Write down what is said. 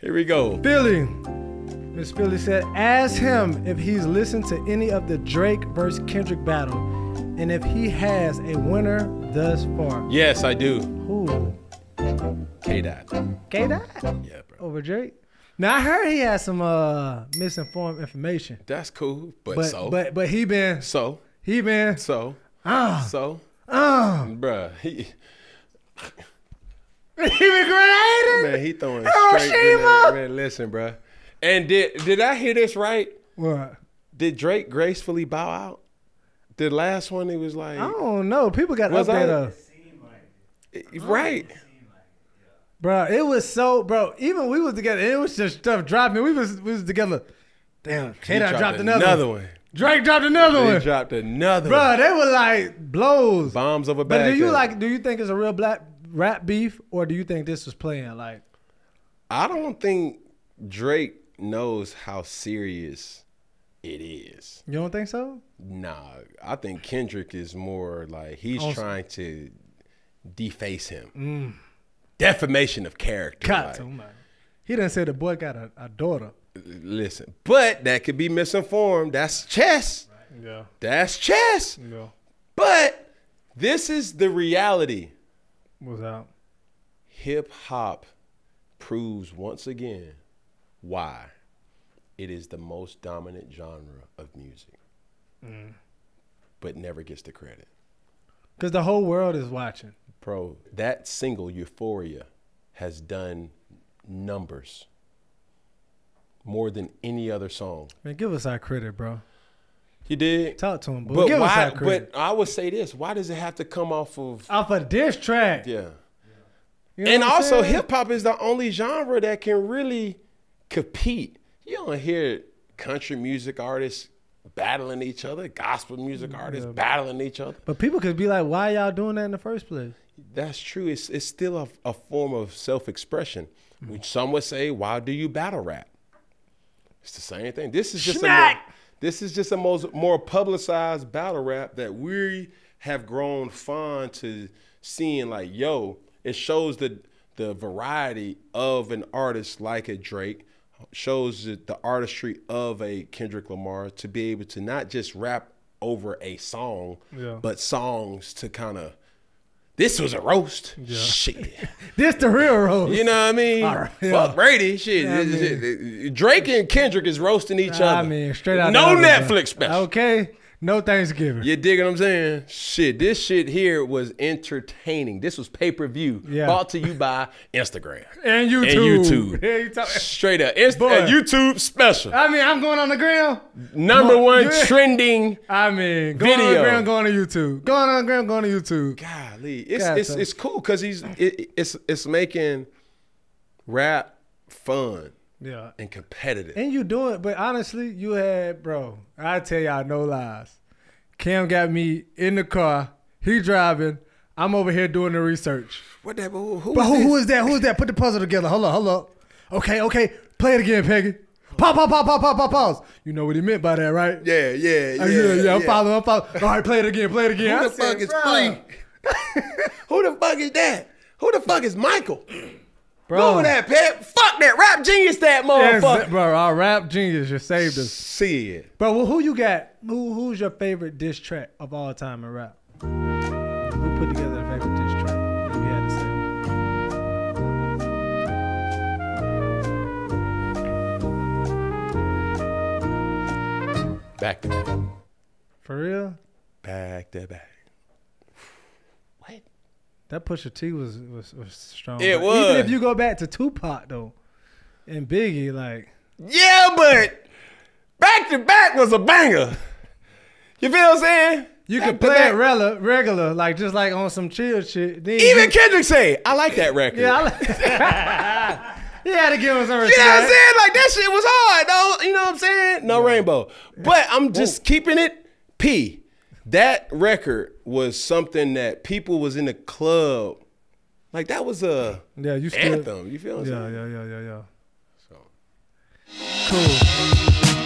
Here we go. Philly. Miss Philly said, ask him if he's listened to any of the Drake versus Kendrick battle and if he has a winner thus far. Yes, I do. Who? K Dot. K Dot? Yeah, bro. Over Drake? Now I heard he had some uh misinformed information. That's cool. But, But so but but he been so he been so ah so ah bruh. He he been grenading. Man, he throwing Oh, straight. Man, listen, bruh. And did did I hear this right? What? Did Drake gracefully bow out? The last one, it was like, I don't know. People got Was update I- us. Eh, right? Bro, it was so bro. Even we was together. It was just stuff dropping. We was we was together. Damn, He K Dot dropped, another, one. one. Drake dropped another He one. dropped another Bro, one. they were like blows. Bombs over But do you like? Do you think it's a real black rap beef, or do you think this was playing like? I don't think Drake knows how serious it is. You don't think so? Nah, I think Kendrick is more like he's On- trying to deface him. Mm. Defamation of character. Got like, to oh man. He didn't say the boy got a, a daughter. listen, but that could be misinformed. That's chess. Yeah. That's chess. Yeah. But this is the reality. Was out. Hip hop proves once again why it is the most dominant genre of music, mm. but never gets the credit. Cause the whole world is watching. Bro, that single Euphoria has done numbers more than any other song. Man, give us our credit, bro. You did? Talk to him, boy. But give why but I would say this, why does it have to come off of Off a diss track. yeah. You know and also hip hop is the only genre that can really compete. You don't hear country music artists battling each other, gospel music artists battling each other. But people could be like, why y'all doing that in the first place? That's true. It's it's still a, a form of self expression. Mm. Which some would say, why do you battle rap? It's the same thing. This is just a Smack! This is just a most more publicized battle rap that we have grown fond to seeing. Like, yo, it shows the the variety of an artist like a Drake, shows the, the artistry of a Kendrick Lamar to be able to not just rap over a song, Yeah. but songs to kind of. This was a roast. Shit. This the real roast. You know what I mean? Right, yeah. Fuck Brady. Shit. Yeah, I this- Drake and Kendrick is roasting each other. I mean, straight out. No the oven, bro. Netflix special. Okay, no Thanksgiving. You dig what I'm saying? Shit, this shit here was entertaining. This was pay per view. Yeah. Brought to you by Instagram. And YouTube. And YouTube. Yeah, you talk- Straight up. Inst- Boy. YouTube special. I mean, I'm going on the ground. Number one yeah. trending. I mean, going on the Video. ground, going to YouTube. Going on the ground, going to YouTube. Golly, it's God, it's, so- it's cool because he's it, it's it's making rap fun Yeah. and competitive. And you doing it, but honestly, you had, bro, I tell y'all no lies. Cam got me in the car. He driving. I'm over here doing the research. What that? Who, who But is who, who is that? Who is that? Put the puzzle together. Hold up, hold up. Okay, okay. Play it again, Peggy. Pause, pause, pause, pause, pause, pause, pause. You know what he meant by that, right? Yeah, yeah, yeah. Uh, yeah, yeah, I'm following, I'm following. All right, play it again, play it again. Who I the fuck said, is "Bruh." free? Who the fuck is that? Who the fuck is Michael? Bro. With that, Pep. Fuck that rap genius, that motherfucker. bro, our rap genius just saved us. See it. Bro, well, who you got? Who Who's your favorite diss track of all time in rap? Who put together the favorite diss track? If you had to say. Back to back. For real? Back to back. That Pusha T was was, was strong. It But was. Even if you go back to Tupac though, and Biggie, like Yeah, but back to back was a banger. You feel what I'm saying? you Back could play back. it regular, regular, like just like on some chill shit. Then Even you, Kendrick say, I like that record. yeah, I like, he had to give him some You know what I'm saying? Like that shit was hard, though. You know what I'm saying? No rainbow. But I'm just keeping it P. That record was something that people was in the club. Like that was a Yeah, you still. anthem. You feel Yeah, yeah, yeah, yeah, yeah. So. Cool.